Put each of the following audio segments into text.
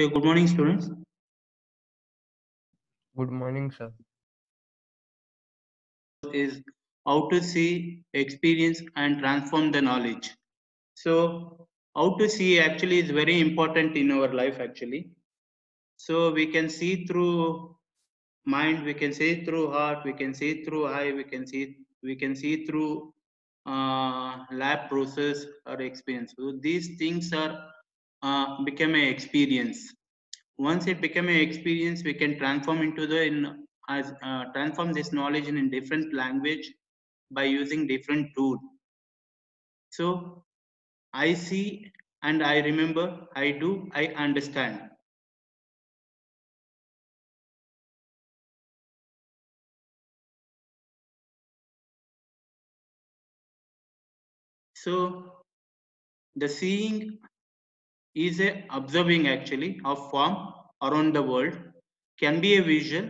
Okay, good morning, students. Good morning, sir. Is how to see, experience, and transform the knowledge. So, how to see actually is very important in our life, actually. So, we can see through mind, we can see through heart, we can see through eye, we can see we can see through uh, lab process or experience. So, these things are uh, become a experience. Once it become a experience, we can transform into the in as uh, transform this knowledge in a different language by using different tool so i see and i remember i do i understand so the seeing is a observing actually of form around the world can be a visual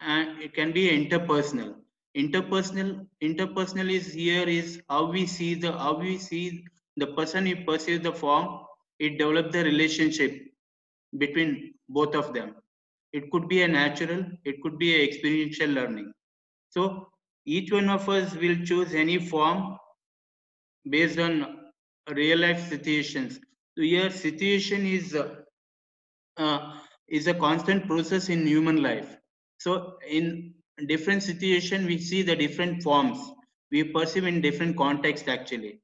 and it can be interpersonal. Interpersonal interpersonal is here is how we see the how we see the person who perceives the form it develop the relationship between both of them. It could be a natural it could be a experiential learning. So each one of us will choose any form based on real life situations. So here situation is uh, uh, is a constant process in human life. So in different situation we see the different forms. We perceive in different context actually.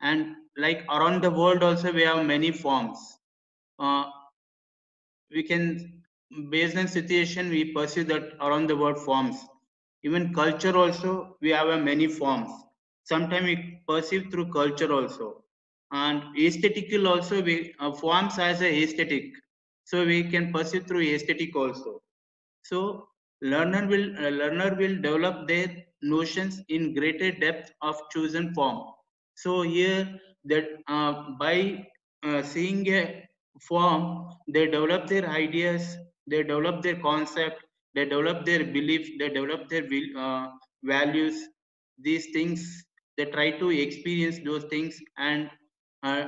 And like around the world also we have many forms. Uh, we can based on situation we perceive that around the world forms. Even culture also we have many forms sometimes we perceive through culture also. And aesthetical also we uh, forms as a aesthetic. So we can perceive through aesthetic also. So learner will uh, learner will develop their notions in greater depth of chosen form. So here that uh, by uh, seeing a form they develop their ideas they develop their concept they develop their belief they develop their uh, values. These things they try to experience those things and uh,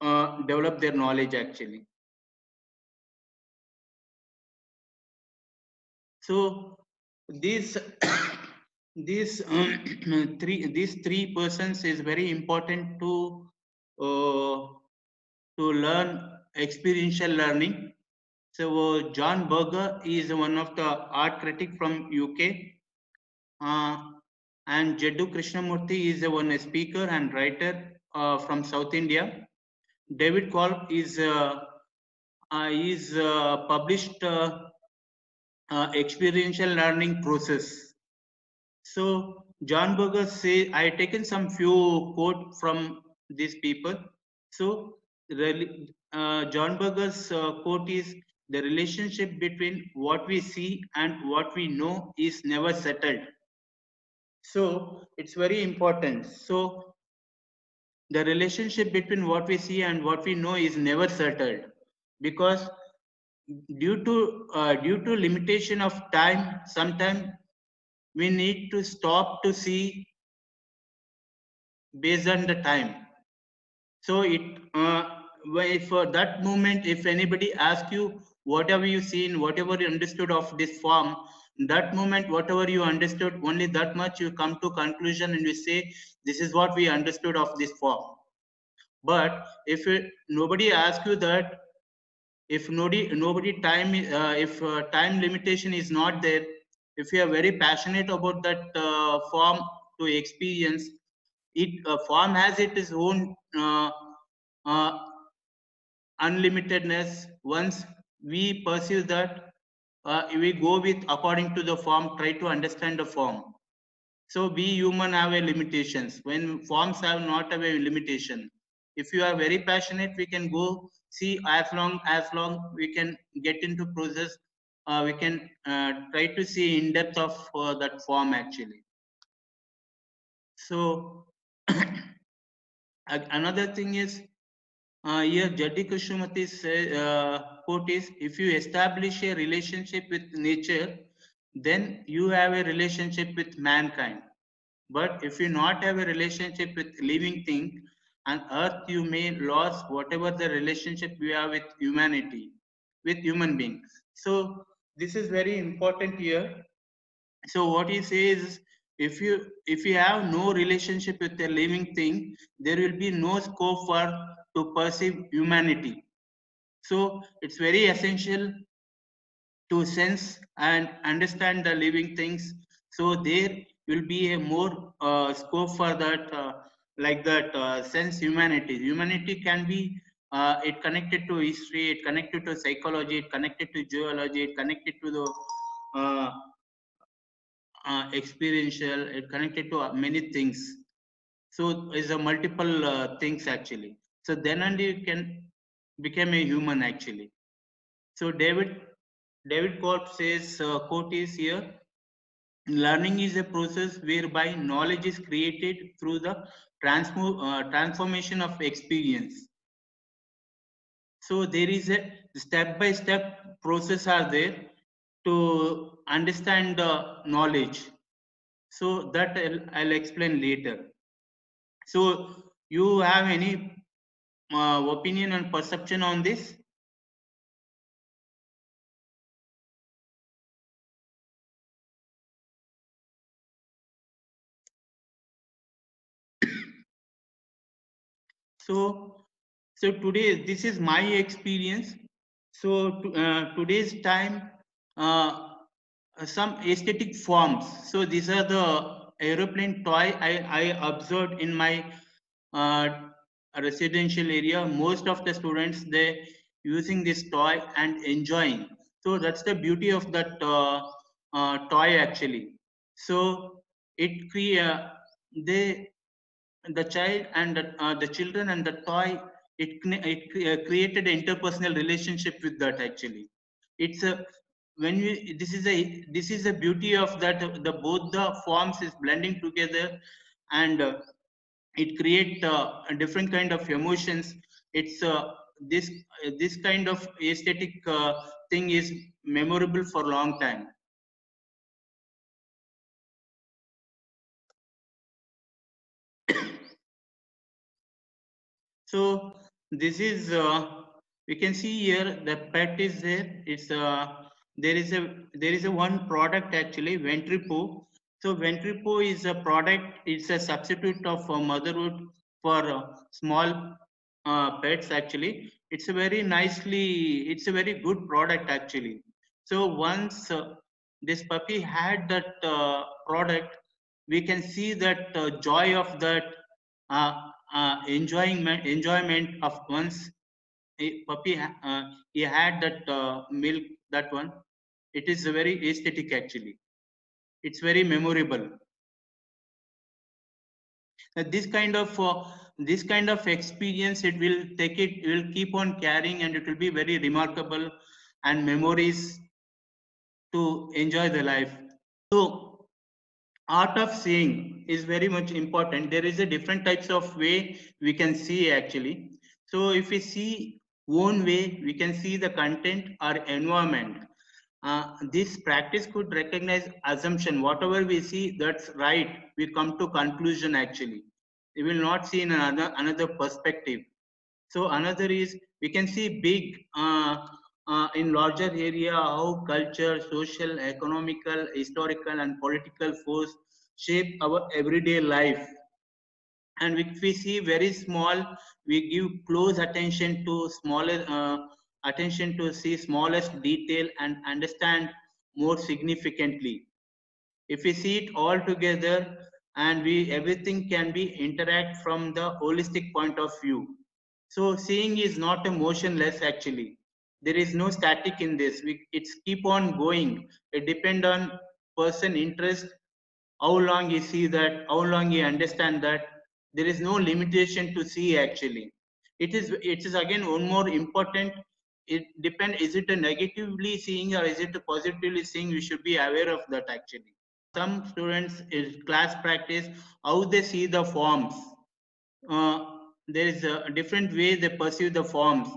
uh, develop their knowledge actually. So these these um, three these three persons is very important to uh, to learn experiential learning. So john berger is one of the art critic from uk uh, and Jiddu Krishnamurti is a one speaker and writer uh, from south india david kolb is uh, uh, is uh, published uh, experiential learning process so John Berger say I taken some few quote from these people. So really, John Berger's quote is the relationship between what we see and what we know is never settled. So it's very important. So the relationship between what we see and what we know is never settled because due to uh, due to limitation of time sometimes we need to stop to see based on the time so it uh, uh, that moment if anybody asks you whatever you seen whatever you understood of this form that moment whatever you understood only that much you come to conclusion and you say this is what we understood of this form. But if it, nobody asks you that if nobody nobody time uh, if uh, time limitation is not there if you are very passionate about that uh, form to experience it uh, form has its own uh, uh, unlimitedness. Once we perceive that uh, we go with according to the form try to understand the form. So we human have a limitations. When forms have not have a limitation. If you are very passionate we can go see as long as long we can get into process. Uh, we can uh, try to see in depth of uh, that form actually. So another thing is uh, here Jiddu Krishnamurti say, uh, quote is if you establish a relationship with nature then you have a relationship with mankind. But if you not have a relationship with living thing and earth you may lose whatever the relationship we have with humanity with human beings. So this is very important here. So what he says if you if you have no relationship with a living thing there will be no scope for to perceive humanity so it's very essential to sense and understand the living things. So there will be a more uh, scope for that uh, like that uh, sense humanity. Humanity can be uh, it connected to history it connected to psychology it connected to geology it connected to the uh, uh, experiential it connected to many things. So it's a multiple things actually. So then only you can become a human actually. So david david Kolb says uh, quote is here learning is a process whereby knowledge is created through the transmo- uh, transformation of experience. So there is a step by step process are there to understand the knowledge. So that I'll, I'll explain later. So you have any uh, opinion and perception on this? So so today this is my experience. So uh, today's time uh, some aesthetic forms. So these are the aeroplane toy i i observed in my uh, residential area most of the students they using this toy and enjoying. So that's the beauty of that uh, uh, toy actually. So it create they the child and the, uh, the children and the toy it, it uh, created interpersonal relationship with that actually. It's a when we this is a this is the beauty of that uh, the both the forms is blending together and uh, it create uh, a different kind of emotions it's uh, this uh, this kind of aesthetic uh, thing is memorable for long time So this is uh, we can see here the pet is there. It's uh, there is a there is a one product actually Ventripo. So Ventripo is a product. It's a substitute of uh, motherhood for uh, small uh, pets actually. It's a very nicely. It's a very good product actually. So once uh, this puppy had that uh, product, we can see that uh, joy of that enjoyment enjoyment of once puppy he had that milk that one it is very aesthetic actually it's very memorable. This kind of uh, this kind of experience it will take it it will keep on carrying and it will be very remarkable and memories to enjoy the life. So art of seeing is very much important. There is a different types of way we can see actually. So if we see one way we can see the content or environment uh, this practice could recognize assumption. Whatever we see that's right. We come to conclusion actually. We will not see in another another perspective. So another is we can see big uh, uh, in larger area how culture social economical historical and political force shape our everyday life. And if we see very small we give close attention to smaller uh, attention to see smallest detail and understand more significantly. If we see it all together and we everything can be interact from the holistic point of view. So seeing is not a motionless actually. There is no static in this. We, it's keep on going. It depend on person interest how long you see that how long you understand that. There is no limitation to see actually. It is it is again one more important it depend is it a negatively seeing or is it a positively seeing we should be aware of that actually some students in class practice how they see the forms uh, there is a different way they perceive the forms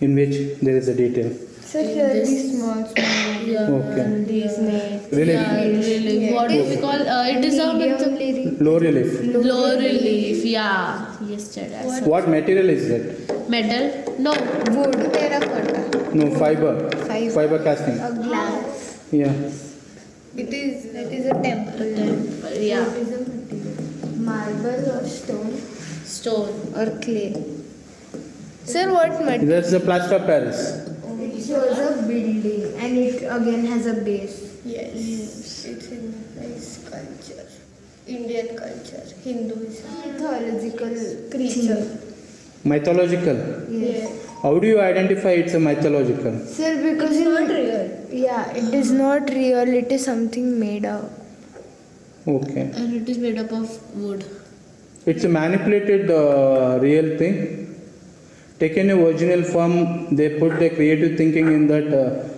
in which there is a detail. Sir, here these small, small Okay. these nails. Really? Yeah, really. What do we call? Uh, it is a Medium, method. Low relief. Low relief, yeah. Yesterday. I. What material is that? Metal? No. Wood. Terracotta. No, fiber. Fiber. Fiber casting. A glass. Yeah. It is. It is a temple. Temple, yeah. What is a material? Marble or stone Stone. or clay. Sir, what material? That's the plaster of Paris. It shows a building and it again has a base. Yes, it signifies culture, Indian culture, Hinduism, Mythological creature. Mythological. Yes. How do you identify it's a mythological? Sir, because It's in- not real. Yeah, it is not real. It is something made up. Okay. And it is made up of wood. It's a manipulated uh, real thing. Taken a original form, they put their creative thinking in that, uh,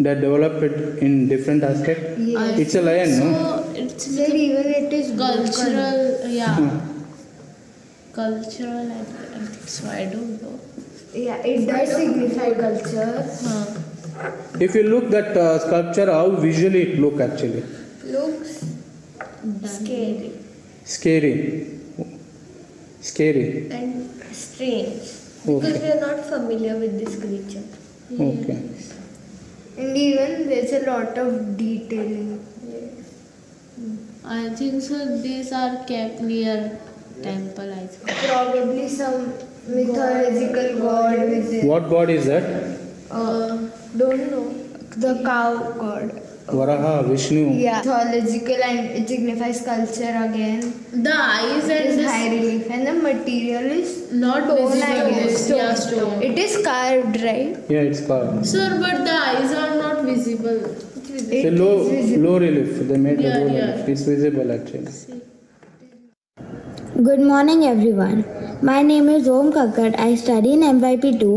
that develop it in different aspect. Yes. It's a lion, no? So it's Sir, even it is broken. cultural, yeah. Cultural, I, I think so. I don't know. Yeah, it does signify culture. Huh. If you look that uh, sculpture, how visually it look actually? Looks scary Scary. Scary. and strange Okay. because we are not familiar with this creature. Okay. And even there's a lot of detailing. Yes. I think so. These are kept near temple. I think. Probably some mythological god with it. What god is that? Uh, don't know. The cow god. Varaha, Vishnu. Yeah. Mythological and it signifies culture again. The eyes It and is the high relief. And the material is not stone, I visible. guess. Yeah, stone. It is carved, right? Yeah, it's carved. Sir, but the eyes are not visible. It's It a low, visible. low relief. They made Yeah, a low yeah. relief. It's visible actually. Good morning, everyone. My name is Om Kakkad. I study in MYP2,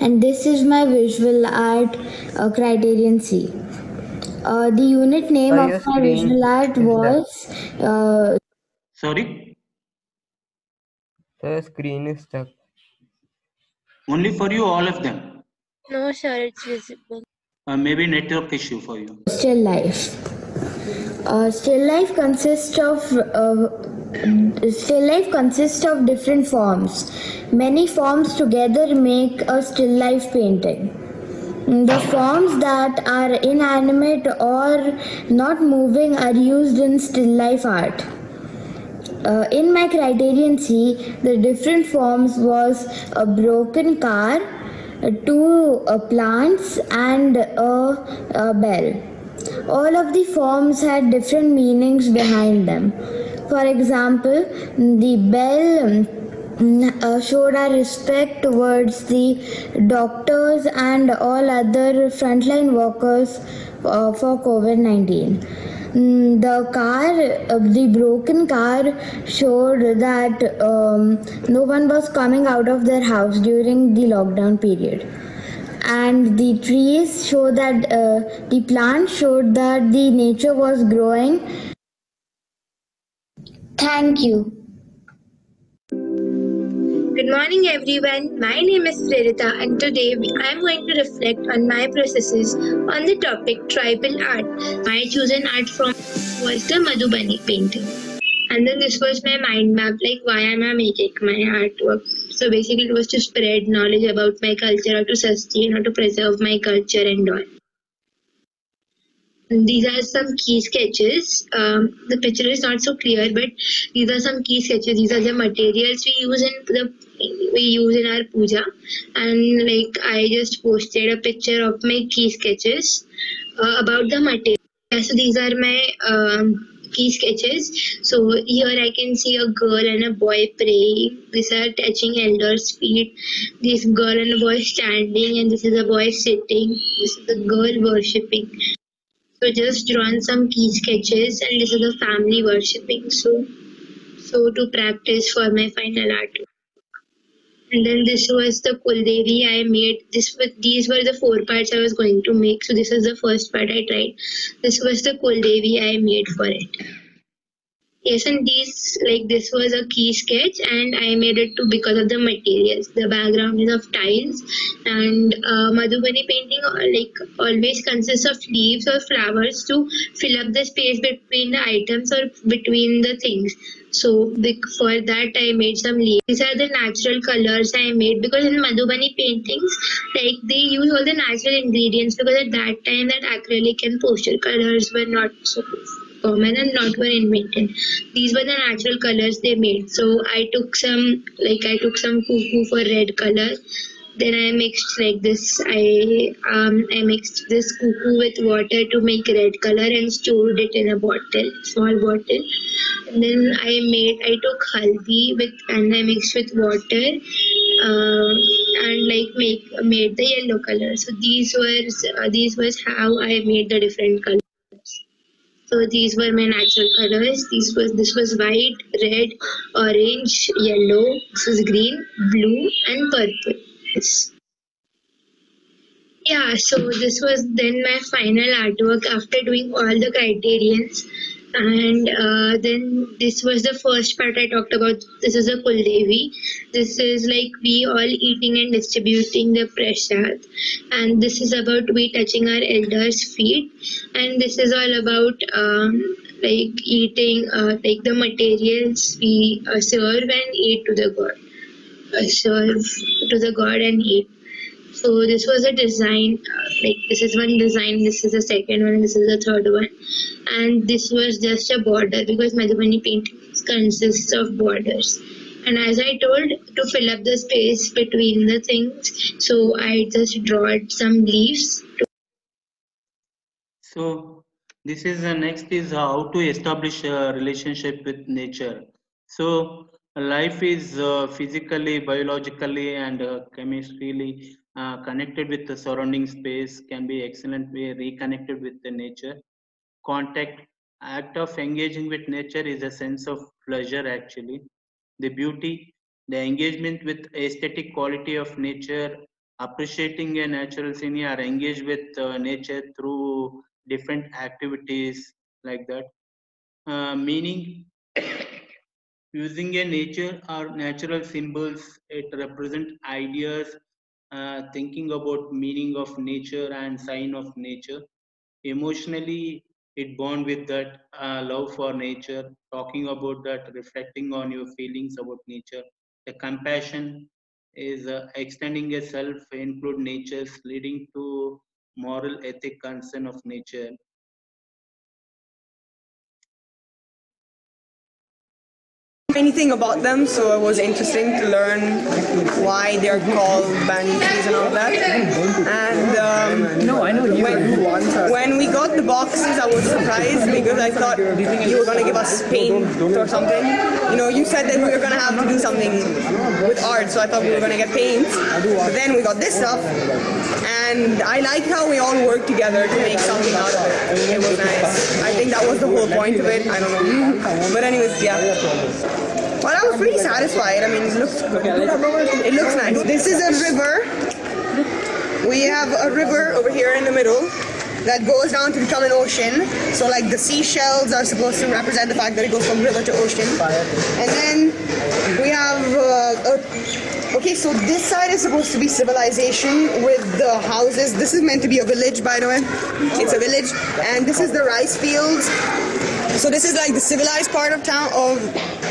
and this is my visual art uh, criterion C. Uh, the unit name Are of my visual art was uh, Sorry, The screen is stuck. only for you, all of them. No, sir, it's visible. Uh, maybe network issue for you. still life. Uh, still life consists of uh, still life consists of different forms. Many forms together make a still life painting. The forms that are inanimate or not moving are used in still life art. Uh, in my criterion C, the different forms was a broken car, two uh, plants, and a, a bell. All of the forms had different meanings behind them. For example, the bell mm, uh, showed our respect towards the doctors and all other frontline workers uh, for COVID 19. Mm, The car, uh, the broken car, showed that um, no one was coming out of their house during the lockdown period. And the trees show that uh, the plant showed that the nature was growing. Thank you. Good morning, everyone. My name is Prerita, and today I am going to reflect on my processes on the topic tribal art. My chosen art form was the Madhubani painting. And then this was my mind map like, why am I making my artwork? So basically, it was to spread knowledge about my culture, how to sustain, how to preserve my culture, and all. These are some key sketches. Um, the picture is not so clear, but these are some key sketches. These are the materials we use in the we use in our puja, and like I just posted a picture of my key sketches uh, about the material. Yeah, so these are my um, key sketches. So here I can see a girl and a boy praying. These are touching elders' feet. This girl and a boy standing, and this is a boy sitting. This is the girl worshipping. So just drawn some key sketches and this is the family worshipping. So so to practice for my final art. And then this was the Kuldevi I made. This was these were the four parts I was going to make. So this is the first part I tried. This was the Kuldevi I made for it. Yes, and these like this was a key sketch, and I made it too because of the materials. The background is of tiles, and uh, Madhubani painting uh, like always consists of leaves or flowers to fill up the space between the items or between the things. So for that I made some leaves. These are the natural colors I made because in Madhubani paintings, like they use all the natural ingredients because at that time that acrylic and poster colors were not so common and not were invented. These were the natural colors they made. So I took some like I took some cuckoo for red color. Then I mixed like this. I um I mixed this cuckoo with water to make red color and stored it in a bottle, small bottle. And then I made I took haldi with and I mixed with water uh, and like make made the yellow color. So these were uh, these was how I made the different colors. So these were my natural colors. These was this was white, red, orange, yellow. This was green, blue, and purple. Yes. Yeah. So this was then my final artwork after doing all the criterions, and uh, then this was the first part I talked about. This is a Kuldevi. This is like we all eating and distributing the prasad, and this is about we touching our elders' feet and this is all about um, like eating uh, like the materials we uh, serve and eat to the god uh, serve to the god and eat so this was a design uh, like this is one design this is the second one this is the third one and this was just a border because Madhubani paintings consists of borders and as I told to fill up the space between the things so I just drawed some leaves So this is the next is how to establish a relationship with nature. So life is uh, physically, biologically, and uh, chemically uh, connected with the surrounding space. Can be excellent way reconnected with the nature. Contact act of engaging with nature is a sense of pleasure actually. The beauty, the engagement with aesthetic quality of nature, appreciating a natural scene or engage with uh, nature through different activities like that. Uh, meaning, using a nature or natural symbols, it represent ideas, uh, thinking about meaning of nature and sign of nature. Emotionally, it bond with that uh, love for nature, talking about that, reflecting on your feelings about nature. The compassion is uh, extending a self, include natures, leading to moral ethic concern of nature. Anything about them, so it was interesting to learn why they're called banyan trees and all that. And um, no, I know you when, when we got the boxes, I was surprised because I thought you were going to give us paint or something. You know, you said that we were going to have to do something with art, so I thought we were going to get paint. But then we got this stuff, and I like how we all worked together to make something out of it. It was nice. I think that was the whole point of it. I don't know, but anyways, yeah. Well, I was pretty satisfied. I mean, it looks it looks nice. This is a river. We have a river over here in the middle that goes down to become an ocean. So, like the seashells are supposed to represent the fact that it goes from river to ocean. And then we have uh, a Okay, so this side is supposed to be civilization with the houses. This is meant to be a village, by the way. It's a village, and this is the rice fields. So this is like the civilized part of town of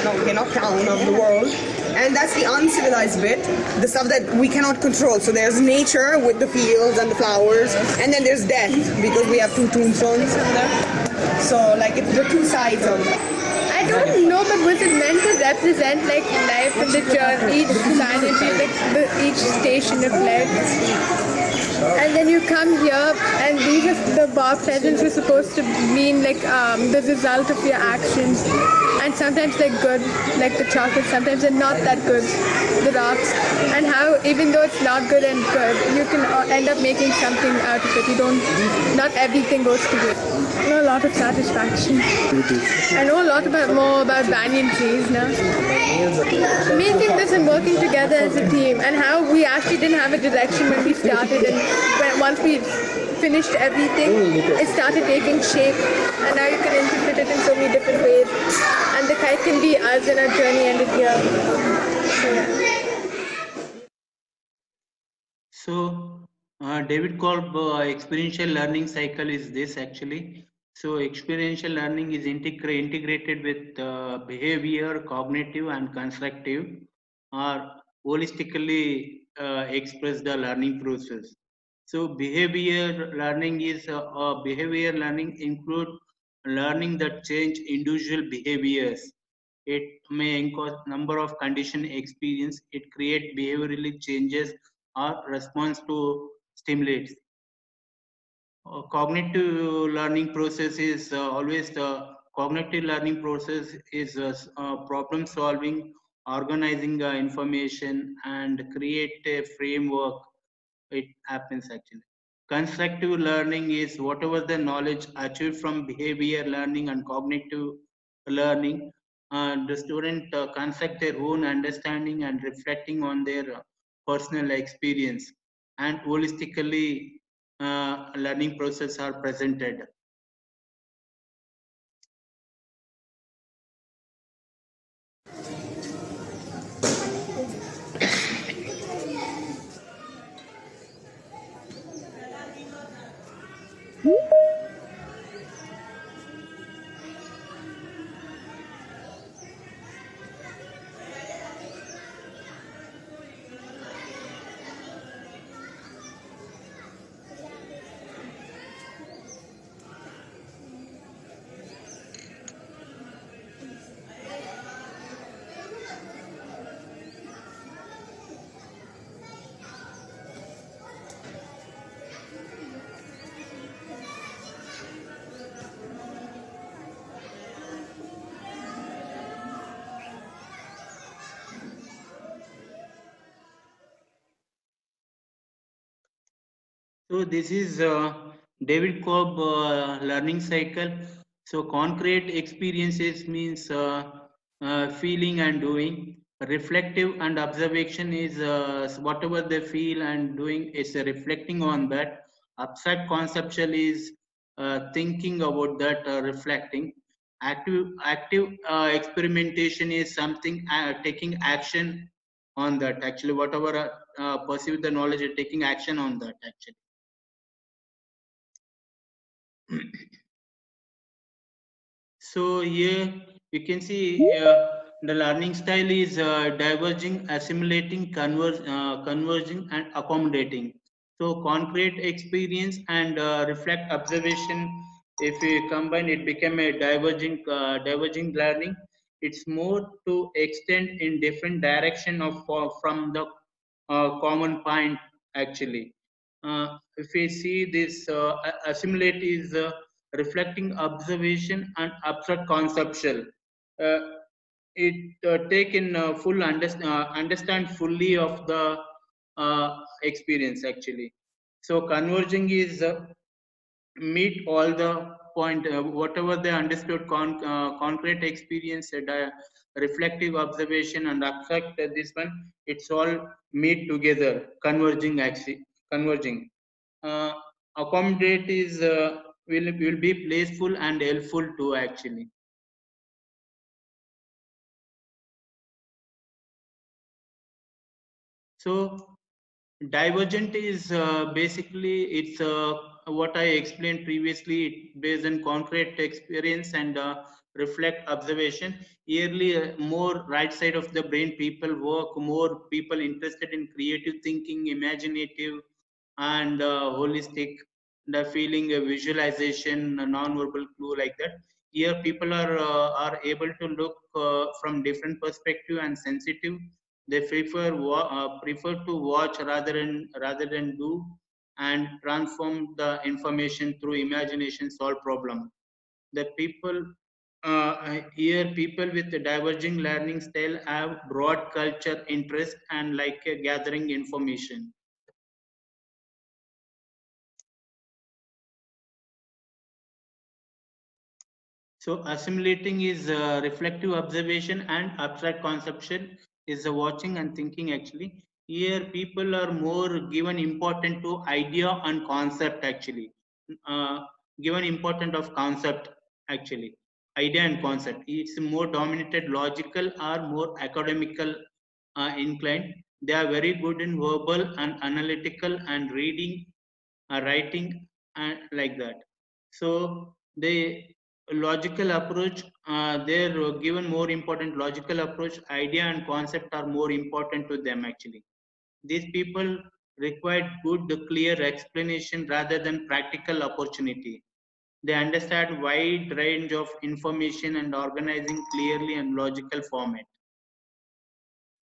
no, okay, not town of the world. And that's the uncivilized bit, the stuff that we cannot control. So there's nature with the fields and the flowers, and then there's death because we have two tombstones. So like it's the two sides of I don't know, but was it meant to represent like life in the journey, each planet, like the, each station of life? And then you come here, and these are the bar presents are supposed to mean like um, the result of your actions. And sometimes they're good, like the chocolate. Sometimes they're not that good, the rocks. And how even though it's not good and good, you can uh, end up making something out of it. You don't. Not everything goes to good. I know a lot of satisfaction. I know a lot about more about banyan trees now. Main thing is in working together as a team and how we actually didn't have a direction when we started and when, once we finished everything, it started taking shape, and now you can interpret it in so many different ways. And the kite can be us and our journey ended here. So, yeah. So, uh, David Kolb uh, experiential learning cycle is this actually. So, experiential learning is integra- integrated with uh, behavior, cognitive, and constructive, or holistically uh, express the learning process. So, behavior learning is uh, behavior learning include learning that change individual behaviors. It may encourage number of condition experience. It create behaviorally changes or response to stimulates. Uh, cognitive learning process is uh, always the cognitive learning process is uh, problem solving, organizing information, and create a framework. It happens actually. Constructive learning is whatever the knowledge achieved from behavior learning and cognitive learning. Uh, the student uh, construct their own understanding and reflecting on their personal experience and holistically Uh, learning process are presented. So this is uh, David Kolb uh, learning cycle. So concrete experiences means uh, uh, feeling and doing. Reflective and observation is uh, whatever they feel and doing is reflecting on that. Abstract conceptual is thinking about that, reflecting. Active active uh, experimentation is something uh, taking action on that. Actually, whatever uh, perceive the knowledge, taking action on that. Actually. So here you can see uh, the learning style is uh, diverging, assimilating, conver- uh, converging, and accommodating. So concrete experience and uh, reflect observation. If we combine, it became a diverging, uh, diverging learning. It's more to extend in different direction of uh, from the common point actually. Uh, if we see this uh, assimilate is uh, reflecting observation and abstract conceptual. It uh, full understand, understand fully of the experience actually. So converging is meet all the point uh, whatever they understood con- uh, concrete experience uh, reflective observation and abstract this one it's all meet together converging actually converging. Uh, accommodate is uh, will will be playful and helpful too actually. So divergent is uh, basically it's uh, what i explained previously. Based on concrete experience and uh, reflect observation. Yearly uh, more right side of the brain people work more people interested in creative thinking imaginative and holistic the feeling a visualization a non-verbal clue like that. Here people are uh, are able to look uh, from different perspective and sensitive. They prefer uh, prefer to watch rather than rather than do and transform the information through imagination solve problem. The people uh, here people with diverging learning style have broad culture interest and like gathering information So assimilating is uh, reflective observation and abstract conception is the watching and thinking actually. here people are more given important to idea and concept actually. Uh, given important of concept actually. Idea and concept. It's more dominated logical or more academical uh, inclined. They are very good in verbal and analytical and reading uh, writing and like that. So the logical approach uh, they're given more important logical approach idea and concept are more important to them actually. These people require good clear explanation rather than practical opportunity. They understand wide range of information and organizing clearly and logical format.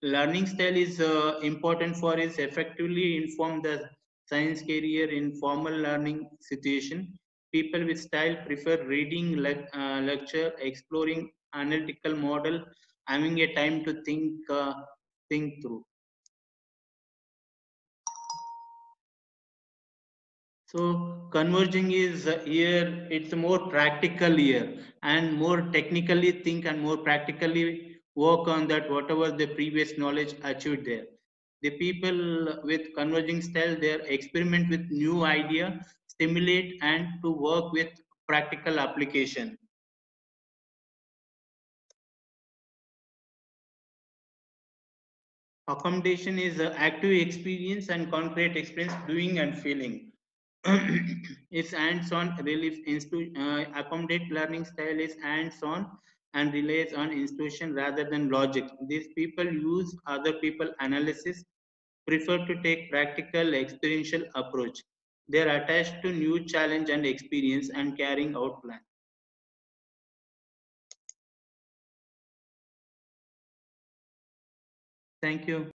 Learning style is uh, important for is effectively inform the science career in formal learning situation people with style prefer reading le- uh, lecture exploring analytical model having a time to think uh, think through So converging is here, it's more practical here and more technically think and more practically work on that whatever the previous knowledge achieved there. The people with converging style, they experiment with new idea, stimulate and to work with practical application. Accommodation is uh, active experience and concrete experience doing and feeling. its hands-on relief uh, accommodate learning style is hands-on and relies on institution rather than logic. These people use other people analysis, prefer to take practical experiential approach. They are attached to new challenge and experience and carrying out plan. Thank you.